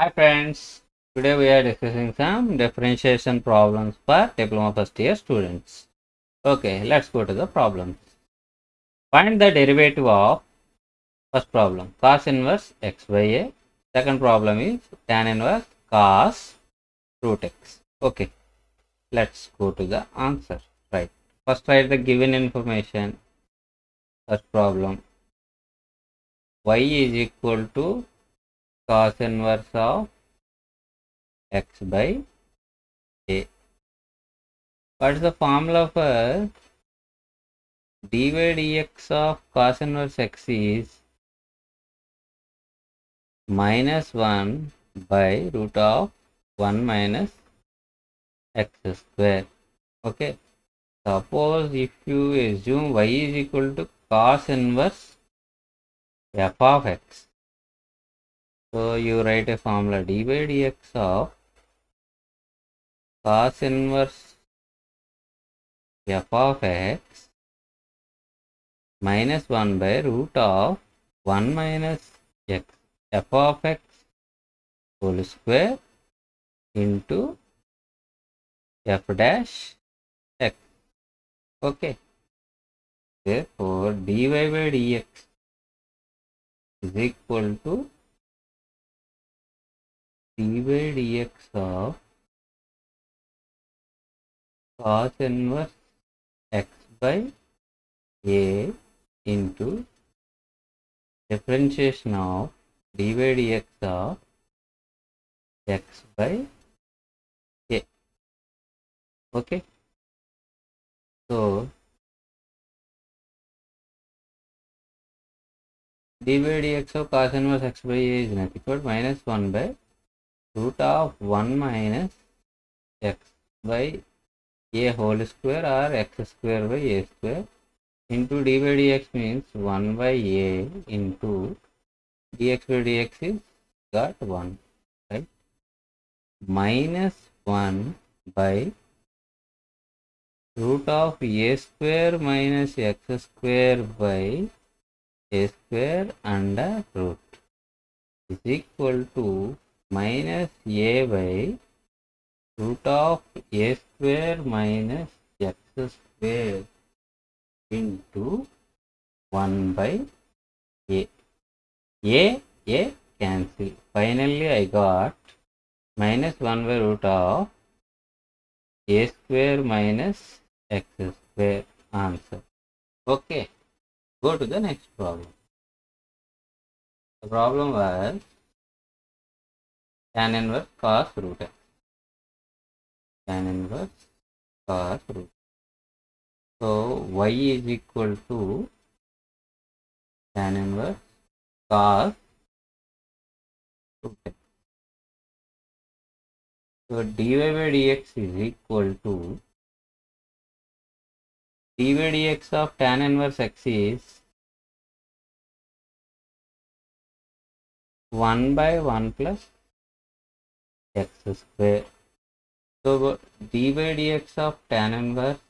Hi friends, today we are discussing some differentiation problems for diploma first year students. Okay, let's go to the problems. Find the derivative of first problem cos inverse x by a. Second problem is tan inverse cos root x. Okay, let's go to the answer. Right. First write the given information. First problem y is equal to cos inverse of x by a. What is the formula for dy dx of cos inverse x is minus 1 by root of 1 minus x square. Okay. Suppose if you assume y is equal to cos inverse f of x. So you write a formula dy dx of cos inverse f of x minus 1 by root of 1 minus x f of x whole square into f dash x. Okay. Therefore, dy by dx is equal to d by dx of cos inverse x by a into differentiation of d by dx of x by a. Okay. So, d by dx of cos inverse x by a is nothing but minus 1 by root of 1 minus x by a whole square or x square by a square into d by dx means 1 by a into dx by dx is got 1 right? Minus 1 by root of a square minus x square by a square under root is equal to minus a by root of a square minus x square into 1 by a. a, a cancel. Finally, I got minus 1 by root of a square minus x square answer. Okay, go to the next problem. The problem was tan inverse cos root है tan inverse cos root तो y is equal to tan inverse cos root तो d y by d x is equal to d y d x of tan inverse x is one by one plus x square. So dy by dx of tan inverse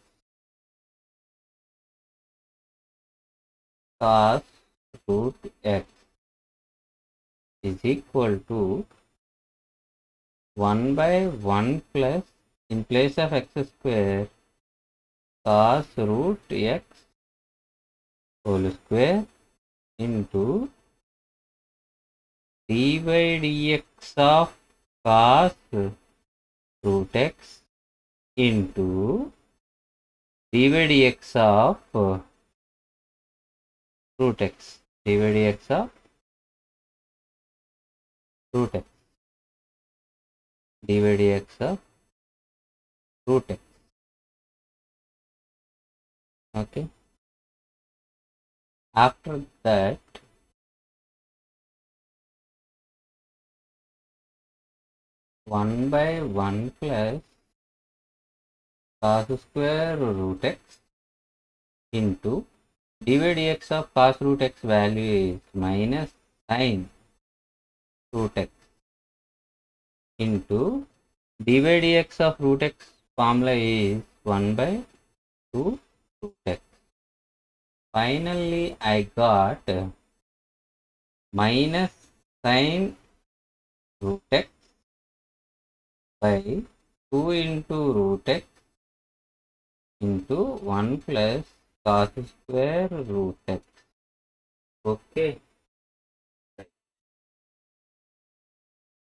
cos root x is equal to 1 by 1 plus in place of x square cos root x whole square into d by dx of cos root x into d dx of uh, root x by dx of root x d by dx of root x okay. After that one by one plus cos square root x into d by dx of cos root x value is minus sine root x into d by dx of root x formula is 1 by 2 root x. Finally, I got minus sine root x by 2 into root x into 1 plus cos square root x. Okay.